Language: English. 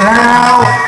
Now.